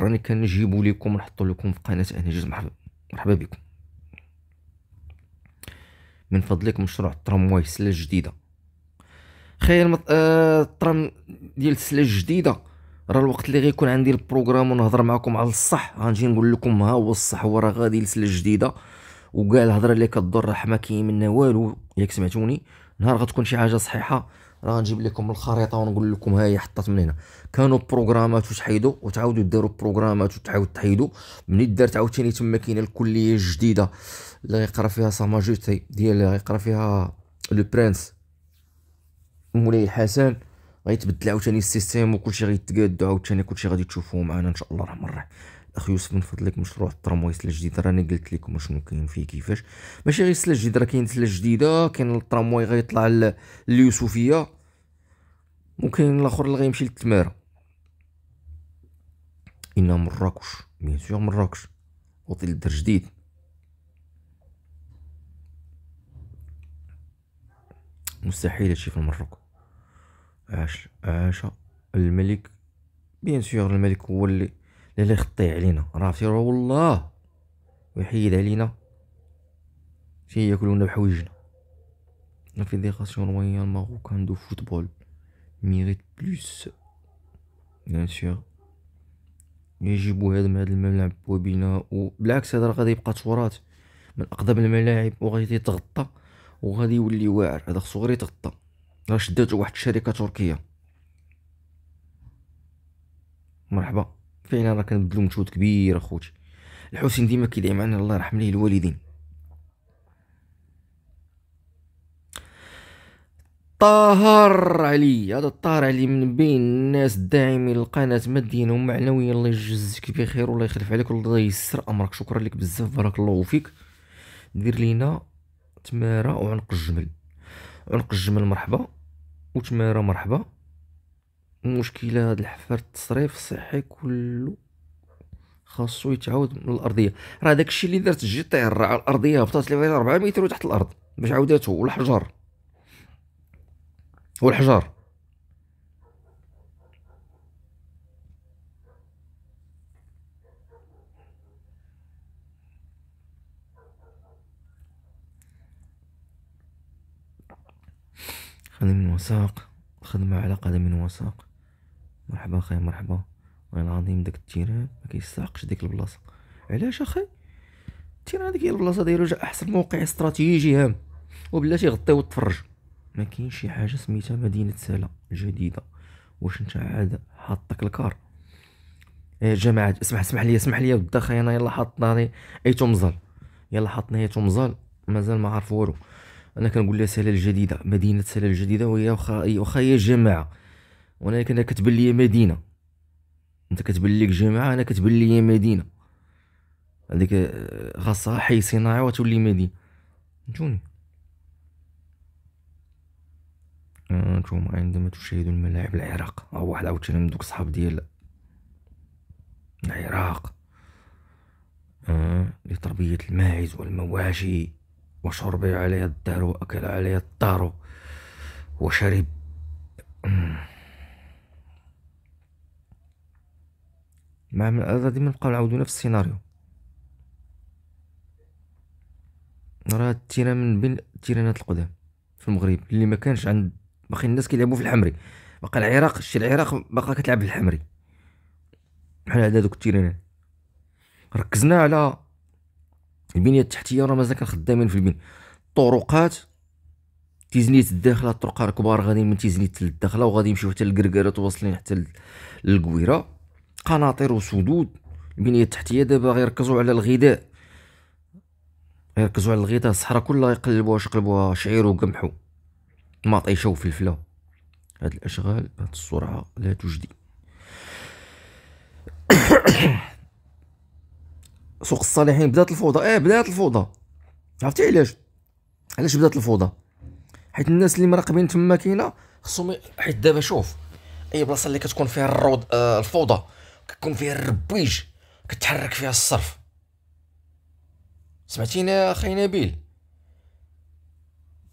راني كنجيبو لكم ونحطو لكم في قناة انجاز مرحبا مرحبا بكم. من فضلك مشروع الترامواي السله الجديده خير مط... آه... الترام ديال السله الجديده راه الوقت اللي غيكون عندي ال programme ونهضر معكم على الصح غنجي نقول لكم ها هو الصح هو راه غادي لسله جديدة. وكاع الهضرة اللي كدور راه ما كاين منها والو. ياك سمعتوني؟ نهار غتكون شي حاجة صحيحة راه غنجيب لكم الخريطة ونقول لكم ها هي حطات من هنا. كانوا بروغرامات وتحيدوا وتعاودوا ديروا بروغرامات وتعاود تحيدوا. مني دارت عاوتاني تما كاينة الكلية الجديده اللي غيقرا فيها sa majesté ديال اللي غيقرا فيها le prince مولاي الحسن. غيتبدل عاوتاني ال système وكلشي غيتقاد عاوتاني كلشي غادي تشوفوه معنا إن شاء الله الرحمن الرحيم اخ يوسف من فضلك مشروع الترامواي سلا جديد راني قلت لكم شنو كاين فيه كيفاش؟ ماشي غير سلا جديد راه كاين سلا جديدة كاين الترامواي غيطلع لليوسفيه وكاين الآخر اللي غيمشي للتمارة. إن مراكش bien sûr مراكش. اوتيل الدر جديد. مستحيل هادشي في المروك عاش عاش الملك؟ bien sûr الملك هو اللي اللي يخطي علينا عرفتي؟ راه والله ويحيد علينا. شي ياكلونا بحوايجنا. La Fédération Royale Marocaine de Football mérite plus. Bien sûr. هذا من هذا الملعب وبينا وبالعكس هذا غادي يبقى تراث من أقدم الملاعب وغادي يتغطى وغادي يولي واعر. هذا خصو غير يتغطى. راه شداتو واحد الشركة تركية. مرحبا. فعلا راه كنبذلو مجهود كبير اخوتي. الحسين ديما كيدعي معنا الله يرحم ليه الوالدين. طاهر علي هذا الطاهر علي من بين الناس الداعمين للقناة ماديا ومعنويا الله يجزيك بخير والله يخلف عليك والله يسر أمرك. شكرا لك بزاف بارك الله فيك. دير لينا تمارة وعنق الجمل. عنق الجمل مرحبا. وتمارة مرحبا. المشكلة هاد الحفر التصريف الصحي كله خاصو يتعاود من الأرضية. راه داكشي اللي درت جي طير على الأرضية هبطات لي 4 متر تحت الأرض باش عاوداتو والحجر. والحجر. من وساق خدمة على قدم وساق مرحبا أخي مرحبا. والله العظيم داك التيران ما كيستحقش ديك البلاصة. علاش أخي؟ التيران هذيك هي البلاصة دايرو جا أحسن موقع استراتيجي هام. وبلاتي غطي وتفرج. ما كاين شي حاجة سميتها مدينة سلا جديدة. واش أنت عاد حاطك الكار؟ يا جماعة اسمح اسمح لي اسمح لي بالدخل أنا يلا حطناني أي تمزل. يلا حطني اي تمزل. مازال ما عارف والو. أنا كنقول لها سلا الجديده مدينة سلا الجديده وهي واخا واخا هي جماعة. ولكن أنا كتبان لي مدينة. أنت كتبان لك جماعة أنا كتبان لي مدينة. هذيك آه، خاصها حي صناعي وتولي مدينة. فهمتوني أنتم عندما تشاهدون الملاعب العراق. أو واحد عاوتاني من دوك الصحاب ديال العراق. آه لتربية الماعز والمواشي. وشرب عليها الدار وأكل عليها الدار وشرب. مع هذا ديما نبقاو نعاودو نفس السيناريو. راه التيران من بين التيرانات القدام في المغرب اللي ما كانش عند باقي الناس كيلعبوا في الحمري. باقي العراق شتي العراق باقا كتلعب في الحمري. بحال هذا دوك التيرانات. ركزنا على البنية التحتية راه مازال خدامين في البنية. الطرقات تيزنيت الداخله الطرقات الكبار غادي من تيزنيت للداخله وغادي يمشيو حتى للكركارات واصلين حتى للكويره قناطر وسدود. البنية التحتية دابا غيركزوا على الغذاء. غيركزوا على الغذاء. الصحراء كلها يقلبوها يقلبوها شعير وقمح مطيشة وفلفلة. هاد الأشغال بهاد السرعة لا تجدي. سوق الصالحين بدات الفوضى. إيه بدات الفوضى. عرفتي علاش؟ علاش بدات الفوضى؟ حيت الناس اللي مراقبين تما كاينة خصهم حيت دابا شوف أي بلاصة اللي كتكون فيها الروض آه الفوضى كتكون فيها الربيج كتحرك فيها الصرف. سمعتيني أخي نبيل؟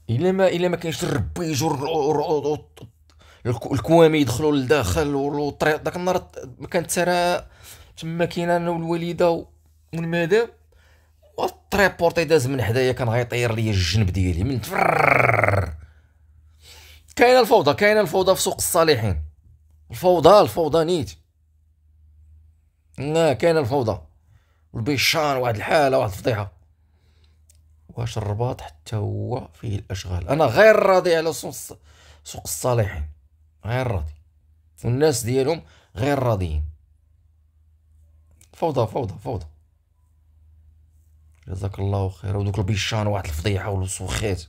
إلا ما إلا ما كاينش الربيج الكوامي يدخلوا لداخل والطريق داك النهار كانت سارة تما كاينة أنا والوالدة والمدام والطريبورتي داز من حدايا كان غيطير ليا الجنب ديالي من كاينة الفوضى كاينة الفوضى في سوق الصالحين. الفوضى الفوضى نيت. لا كاينة الفوضى. والبيشان واحد الحالة واحد الفضيحة. واش الرباط حتى هو فيه الأشغال؟ أنا غير راضي على سوق الصالحين. غير راضي. والناس ديالهم غير راضيين. فوضى فوضى فوضى. جزاك الله خير. ودوك البيشان واحد الفضيحة والوسوخات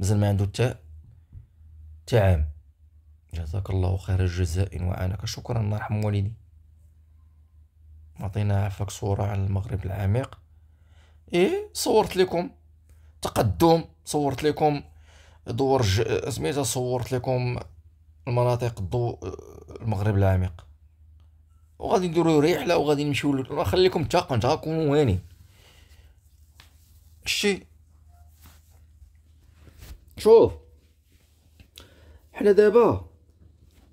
مازال ما عنده حتى حتى عام. جزاك الله خير الجزاء. وعانك شكرا الله يرحم والدي. عطينا عفاك صورة على المغرب العميق. إيه صورت لكم. تقدم صورت لكم. دور ج... سميتها صورت لكم. المناطق الضو المغرب العميق. وغادي نديرو رحلة وغادي نمشيو خليكم تاقوا نتا كونوا ويني. شتي شوف حنا دابا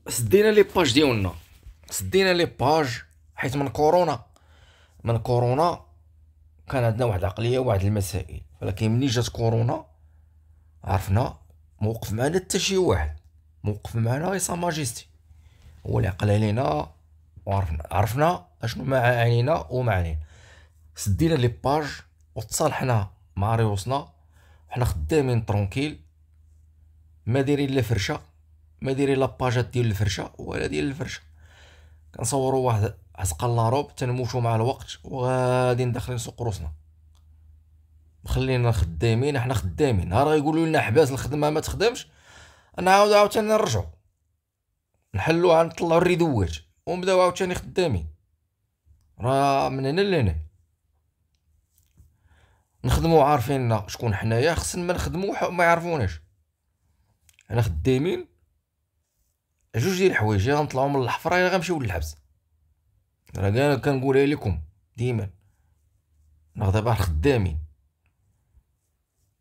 سدينا les pages ديالنا. سدينا les pages حيت من كورونا. من كورونا كان عندنا واحد العقلية وواحد المسائل. ولكن ملي جات كورونا عرفنا موقف معنا حتى شي واحد. موقف معنا غير majesté هو اللي عقل علينا وعرفنا. عرفنا أشنو ما علينا وما علينا سدينا les pages وتصالحنا مع ريوسنا حنا خدامين tranquille. ما دايرين لا فرشة. ما دايرين لا باجات ديال الفرشة ولا ديال الفرشة. كنصوروا واحد عزقا لاروب تنموتو مع الوقت وغادي داخلين سوق روسنا. خلينا خدامين حنا خدامين. نهار غيقولوا لنا حباس الخدمة ما تخدمش. نعاود عاوتاني نرجعو. نحلو نطلعو الريدوات. ونبداو عاوتاني خدامين. راه من هنا لهنا. نخدمو عارفيننا شكون حنايا خصنا ما نخدمو ما يعرفوناش. حنا خدامين جوج ديال الحوايج يا غنطلعو من الحفرة يا غنمشيو للحبس. راه كاع كنقولها لكم ديما راه دابا خدامين.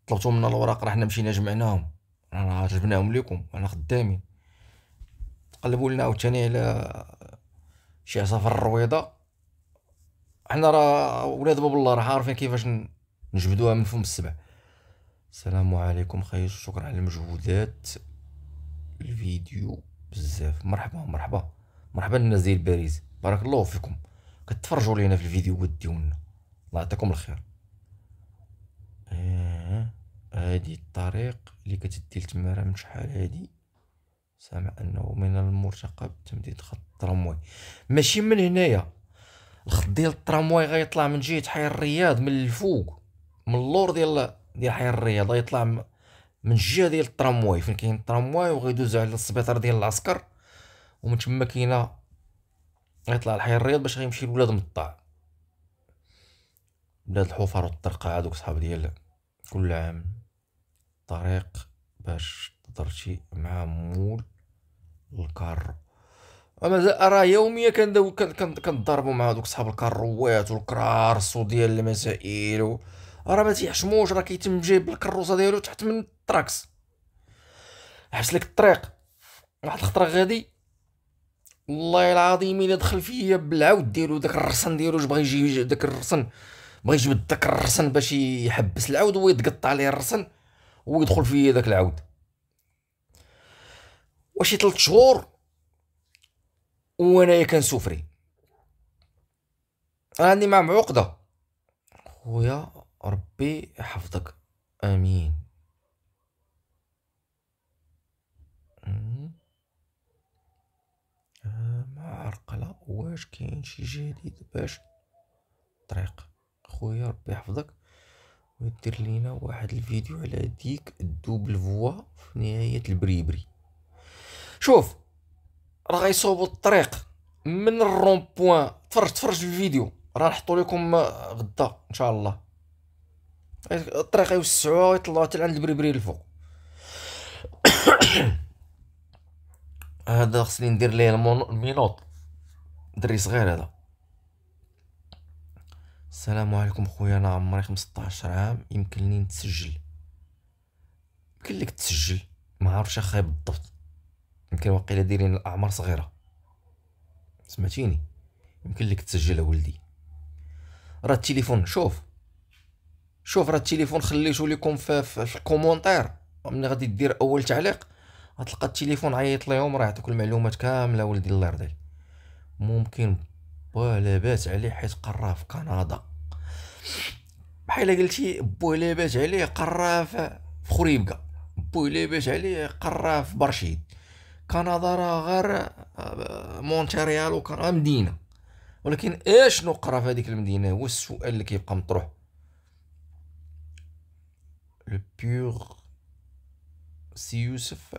طلبتو منا الوراق راه حنا مشينا جمعناهم. راه جبناهم لكم أنا خدامين. تقلبوا لنا عاوتاني على شي عصافر الرويضه حنا راه ولاد باب الله راه عارفين كيفاش نجبدوها من فم السبع. السلام عليكم خير شكرا على المجهودات. الفيديو بزاف. مرحبا مرحبا. مرحبا الناس ديال باريس. بارك الله فيكم. كتفرجوا لينا في الفيديوهات ديالنا الله يعطيكم الخير. آه هادي الطريق اللي كتدي لتمارا من شحال هادي سامع أنه من المرتقب تمديد خط الترامواي ماشي من هنايا. الخط ديال الترامواي غيطلع من جهة حي الرياض من الفوق. من اللور ديال ديال حي الرياض غيطلع من الجهه ديال الترامواي. فين كاين الترامواي وغيدوز على السبيطار ديال العسكر. ومن تما كاينة غيطلع لحي الرياض باش غيمشي لولاد مطاع. بلاد الحفر والطرقة هادوك صحاب ديال كل عام. طريق باش تضرتي مع مول الكارو أما راه يوميا كنضربوا مع دوك صحاب الكروات والكرارس وديال المسائل و... راه ما تيحشموش راه كيتم جايب الكروسه ديالو تحت من التراكس حبس لك الطريق. واحد الخطرة غادي. والله العظيم إلا دخل فيا بالعود ديالو داك الرسن ديالو بغا يجي داك الرسن. بغا يجبد داك الرسن باش يحبس العود ويتقطع عليه الرسن ويدخل فيا داك العود. وشي ثلاث شهور؟ وأنايا كنسوفري راني مع عقده خويا ربي يحفظك آمين. عرقلة واش كاين شي جديد باش طريق؟ خويا ربي يحفظك. ويدير لينا واحد الفيديو على ديك ال double voie في نهاية البريبري. شوف راه غيصوبوا الطريق من ال rond-point تفرج تفرج في الفيديو. راه نحطو لكم غدا إن شاء الله. الطريق يوسعوها ويطلعوها حتى عند البريبري الفوق. هذا خصني ندير ليه المينوط دري صغير هذا. السلام عليكم خويا أنا عمري 15 عام. يمكن نتسجل. يمكن لك تسجل. ما عرفتش اخاي بالضبط. يمكن واقيلا دايرين الأعمار صغيرة. سمعتيني؟ يمكن لك تسجل ولدي. راه التليفون شوف. شوف راه التليفون خليتو لكم في, في, ال commentaire. ملي غادي دير أول تعليق غتلقى التليفون عيط ليهم راه يعطيك المعلومات كاملة ولدي الله يرضيك ممكن بوه لاباس عليه حيت قراه في كندا. بحال قلتي بوه لاباس عليه قراه في خريبكا بوه لاباس عليه قراه في برشيد. كندا راه غير آه، مونتريال وكان مدينة. ولكن اش نقرا في هذيك المدينة؟ هو السؤال اللي كيبقى مطروح. لو بور سي يوسف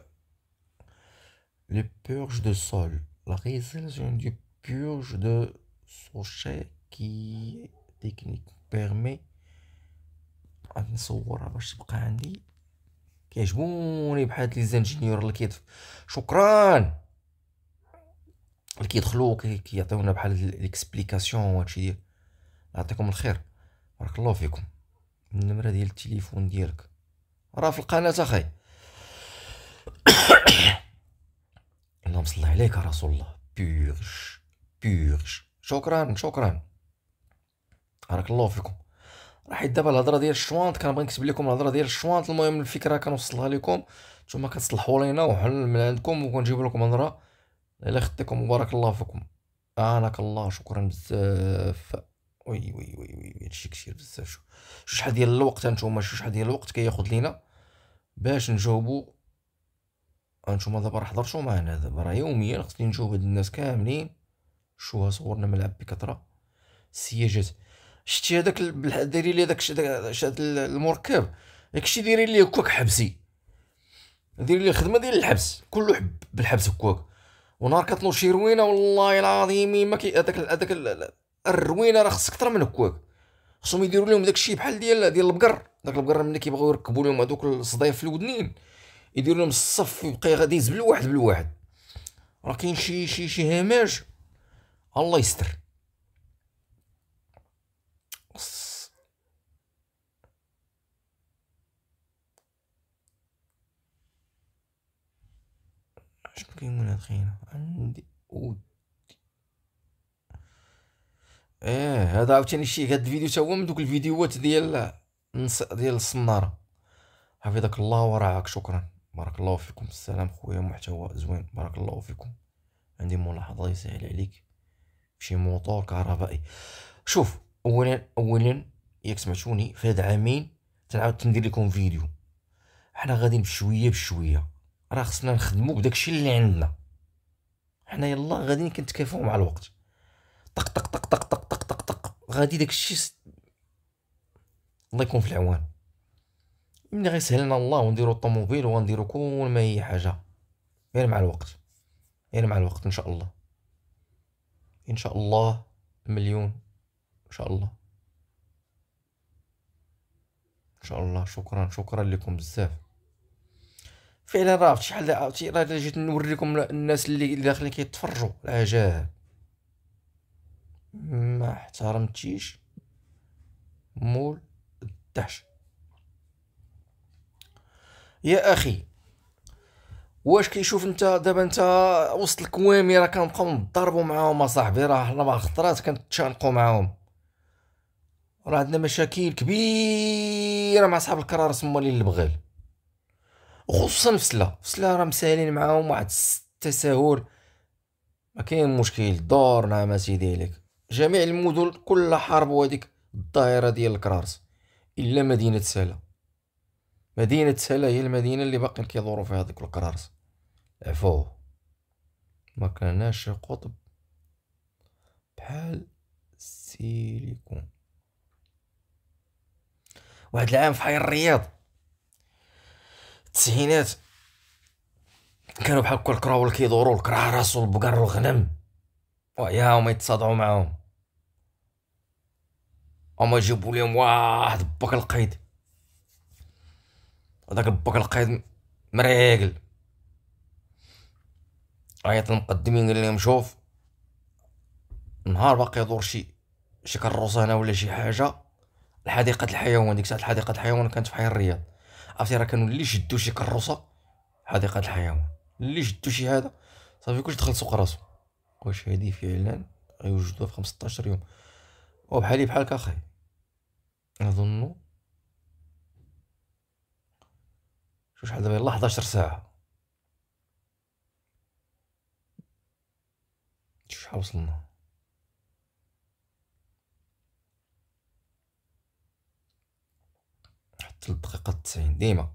لو بورج دو سول لا réalisation du purge de sochet qui technique permet غادي نصورها باش تبقى عندي كيعجبوني بحال لي زانجينيور اللي كيدف شكرا اللي كيدخلوا كيعطيونا بحال ليكسبليكاسيون وهادشي ديال يعطيكم الخير بارك الله فيكم النمرة ديال التليفون ديالك. راه في القناة أخي. اللهم صل عليك يا رسول الله. بيرج بيرج شكرا شكرا. بارك الله فيكم. راح دابا الهضرة ديال الشوانط. كنبغي نكتب لكم الهضرة ديال الشوانط. المهم الفكرة كنوصلها لكم. نتوما كتصلحوا لينا وحل من عندكم وكنجيب لكم هضرة. إلا خديكم مبارك الله فيكم. اعانك الله. شكرا بزاف. oui oui oui oui هادشي كثير بزاف. شو شحال ديال الوقت هانتوما شحال ديال الوقت كياخذ لينا باش نجاوبو. هانتوما دابا راه حضرتو معنا دابا راه يوميا خصني نجاوب هاد الناس كاملين. شو صورنا ملعب بكثرة. السياجات. شتي هذاك دايرين لي داك المركب. داكشي دايرين ليه هكاك حبسي. دايرين ليه الخدمه ديال الحبس. كله بالحبس هكاك ونهار كطلو شي روينه والله العظيم ما كي هذاك هذاك الروينة راه خصك أكثر من هكاك خصهم يديروا لهم داكشي بحال ديال ديال البقر. داك البقر ملي كيبغيو يركبوا لهم هذوك الصدايف الودنين يديروا لهم الصف يبقى غادي يزبل بالواحد بالواحد. راه كاين شي شي شي هماج. الله يستر. شنو كاين هاد عندي ودي إيه هذا عاوتاني شي هاد الفيديو تا هو من دوك الفيديوهات ديال ديال الصنارة. حفظك الله ورعاك شكرا. بارك الله فيكم. السلام خويا محتوى زوين. بارك الله فيكم. عندي ملاحظة يسهل عليك. شي موتور كهربائي. شوف اولا اولا ياك سمعتوني في هاد عامين تنعاود ندير لكم فيديو. حنا غادي بشوية بشوية. راه خصنا نخدمو بداكشي اللي عندنا. حنا يلا غادي كنتكافاو مع الوقت. طق طق طق طق طق طق طق طق. غادي داكشي س... الله يكون في العوان. ملي غيسهل لنا الله ونديرو الطوموبيل وغنديرو كل ما هي حاجة. غير مع الوقت. غير مع الوقت إن شاء الله. إن شاء الله مليون. إن شاء الله. إن شاء الله. شكرا شكرا لكم بزاف. فعلا راه شحال راه جيت نوريكم الناس اللي داخلين كيتفرجوا. العجاب ما احترمتيش مول الدهش. يا أخي واش كيشوف أنت؟ دابا أنت وسط الكوامي راه كنبقاو نضربوا معاهم أصاحبي راه حنا بعض الخطرات كنتشانقوا معاهم. راه عندنا مشاكل كبيرة مع صحاب الكرارس هما اللي البغال خصوصا فسلا فسلا راه مسالين معاهم واحد التساهل ما كاين مشكل دور نعم سيدي عليك جميع المدن كلها حاربوا هذيك الظاهره ديال الكرارس إلا مدينة سالا مدينة سالا هي المدينة اللي باقي كيدوروا فيها هذوك الكرارس. عفو. ما كاناش قطب بحال السيليكون. واحد العام في حي الرياض. التسعينات كانوا بحال كل الكراول كيدوروا الكراراس والبقر والغنم. وياهم يتصادعوا معاهم. هما يجيبوا لهم واحد بك القيد. هذاك البك القيد مريقل. عيط المقدمين قال لهم شوف نهار باقي يدور شي شي كروسانة ولا شي حاجة. لحديقه الحيوان ديك الساعة حديقه الحيوان كانت في حي الرياض. عرفتي راه كانوا اللي شدوا شي كروسة؟ حديقة الحيوان. اللي شدوا شي هذا؟ صافي كلشي دخل سوق راسو. واش هادي فعلا؟ غيوجدوها في 15 يوم. وبحالي بحالك أخي اظن شو شحال دابا يلاه 11 ساعة. شحال وصلنا. حتى الدقيقة تسعين ديما.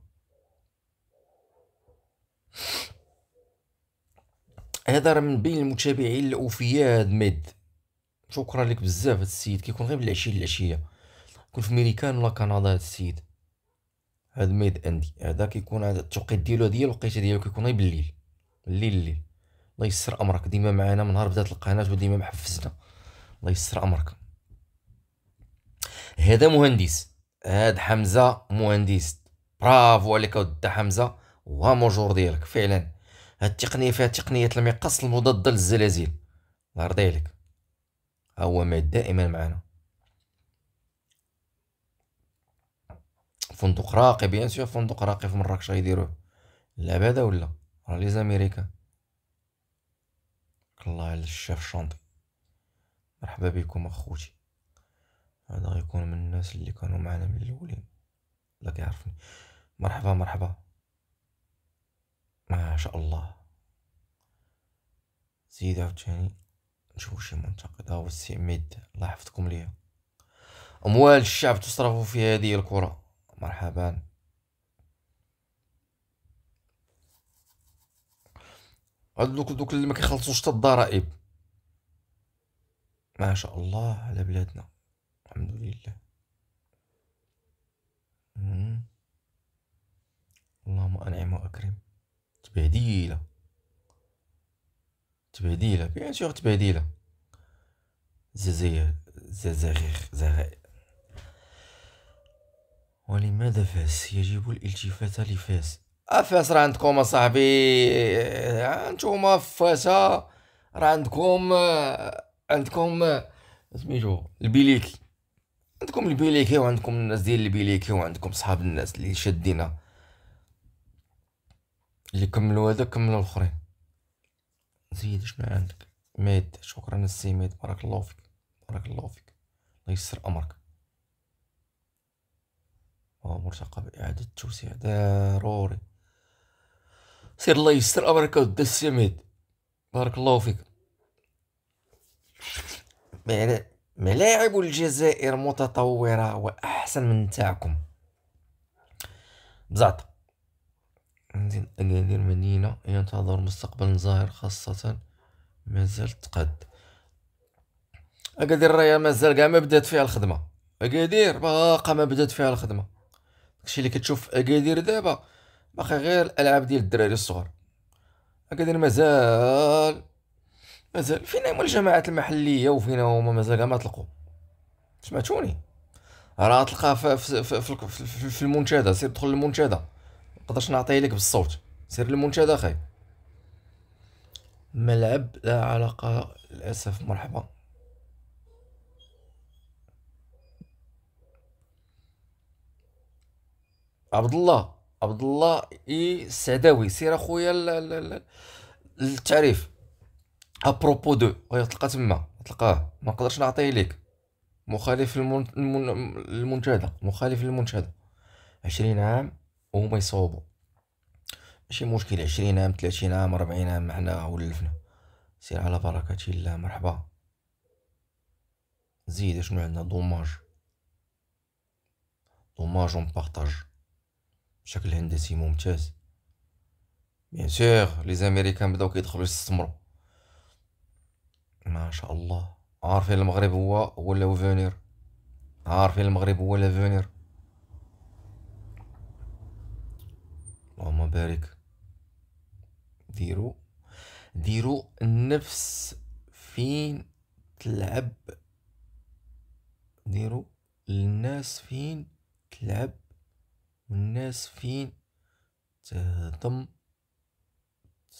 هذا راه من بين المتابعين الأوفياء ميد. شكرا لك بزاف هاد السيد. كيكون غير من العشية للعشية. يكون في ميريكان ولا كندا هاد السيد. هاد ميد عندي هذا كيكون هذا التوقيت ديالو ديال الوقيتة ديالو كيكون غير بالليل. الليل الليل. الله يسر أمرك. ديما معنا من نهار بدات القناة وديما محفزنا. الله يسر أمرك. هذا مهندس. هاد حمزة مهندس. برافو عليك ود حمزة. وها موجور ديالك فعلا. هاد التقنية فيها تقنية المقص المضادة للزلازل. الله يرضي عليك. ها هو مات دائما معنا فندق راقي بيان سور فندق راقي في مراكش غيديروه. بعدا ولا؟ راه لي زاميريكان الله على الشاف شانطي مرحبا بكم أخوتي. هذا غيكون من الناس اللي كانوا معنا من الأولين. لا كيعرفني. مرحبا مرحبا. ما شاء الله. زيد عاوتاني نشوفو شي منتقد. هاهو السي عميد الله يحفظكم ليا. أموال الشعب تصرف في هذه الكرة. مرحبا. هاد دوك دوك اللي ما كيخلصوش حتى الضرائب. ما شاء الله على بلادنا. الحمد لله. اللهم أنعم وأكرم. تبهديلة. تبهديلة. بيان سور تبهديلة. ززير ززاغير زغائر ولماذا فاس؟ يجب الالتفات لفاس. أفاس راه عندكم أصاحبي. نتوما فاسا راه عندكم عندكم سميتو البيليكي عندكم البيليكي وعندكم الناس ديال البيليكي وعندكم صحاب الناس اللي شادينا. اللي كملوا هذا كملوا الآخرين. زيد شنو عندك؟ ميد شكرا السي ميد بارك الله فيك. بارك الله فيك. الله يسر أمرك. مرتقب إعادة التوسيع ضروري. سير الله يستر أمرك ود السميد بارك الله فيك. ملاعب الجزائر متطورة وأحسن من تاعكم. بزاط. عندنا أكادير مدينة ينتظر مستقبل زاهر خاصة. مازال تقد. أكادير راهي مازال كاع ما بدات فيها الخدمة. أكادير باقا ما بدات فيها الخدمة. داكشي اللي كتشوف في اكادير دابا باقي غير الالعاب ديال الدراري الصغار. اكادير مازال مازال فين هما الجماعات المحلية وفين هما مازال ما طلقوا. سمعتوني؟ راه تلقى في, في, في, في, في المنتدى سير دخل المنتدى نقدرش نعطيه لك بالصوت. سير المنتدى خاي ملعب لا علاقة للأسف مرحبا. عبد الله عبد الله إي السعداوي سير أخويا التعريف. à propos de تلقى تما تلقاه. ما نقدرش نعطيه ليك. مخالف للمنتدى مخالف للمنتدى. عشرين عام وهما يصوبوا. ماشي مشكل عشرين عام ثلاثين عام ربعين عام معنا ولفنا. سير على بركة الله مرحبا. زيد شنو عندنا؟ dommage. dommage on partage بشكل هندسي ممتاز. bien sûr les Américains بداو كيدخلوا يستثمروا ما شاء الله. عارفين المغرب هو ولا l'avenir عارفين المغرب هو l'avenir اللهم بارك. ديرو. ديرو النفس فين تلعب. ديرو الناس فين تلعب. والناس فين؟ تهضم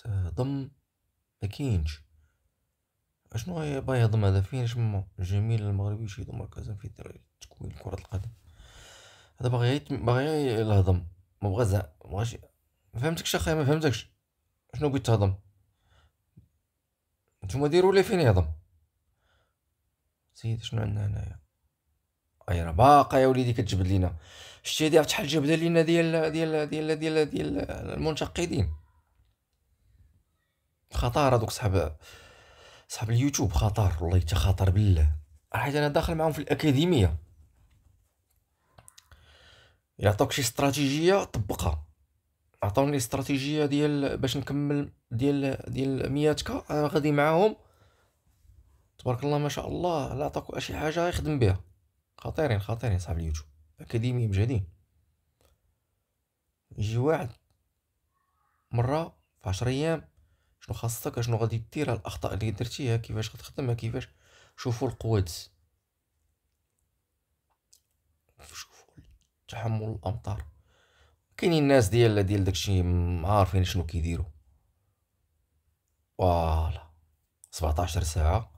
تهضم مكينش أشنو هي باغي يهضم هذا؟ فين شمو جميل المغربي يشيد مركزا في تكوين كرة القدم. هذا باغي باغي الهضم. ما بغا زعما ما فهمتكش اخايا ما فهمتكش. شنو بغيت تهضم؟ نتوما ديروا لي فين يهضم؟ سيدي شنو عندنا هنايا؟ أي راه باقا يا وليدي كتجبد لينا. شتي هادي شحال جبده لينا ديال ديال ديال ديال ديال المنتقدين. خطار هذوك صحاب صحاب اليوتيوب خطر والله حتى خطر بالله. حيت أنا داخل معاهم في الأكاديمية. يعطوك شي استراتيجية طبقها. عطاوني استراتيجية ديال باش نكمل ديال ديال 100 كا أنا غادي معاهم. تبارك الله ما شاء الله لا عطاك شي حاجة يخدم بها. خطيرين خطيرين صاحب اليوتيوب. اكاديميه مجهدين. يجي واحد مرة في عشر أيام شنو خاصك شنو غادي دير؟ الأخطاء اللي درتيها كيفاش غتخدمها؟ كيفاش؟ شوفوا القوادس شوفوا تحمل الأمطار. كاينين الناس ديال ديال داكشي عارفين شنو كيديروا. voilà. 17 ساعة.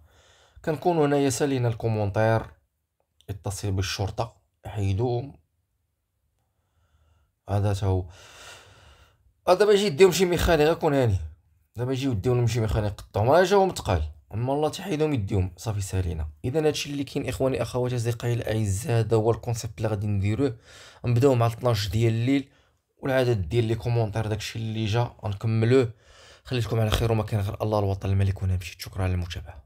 كنكونوا هنايا سالينا ال commentaire. اتصل بالشرطة. حيدو هذا تا هذا دابا يجي يديهم شي ميخانيك غيكون هاني. دابا يجيو يديهم شي ميخانيك يقطعهم راه جاهم تقال. أما الله تحيدهم يديهم صافي سالينا. إذا هادشي اللي كاين إخواني اخواتي أصدقائي الأعزاء هذا هو ال concept اللي غادي نديروه. نبداو مع 12 ديال الليل والعدد ديال لي كومونتير داكشي اللي جا غنكملوه. خليتكم على خير وما كان غير الله الوطن الملك وأنا مشيت شكرا على المتابعه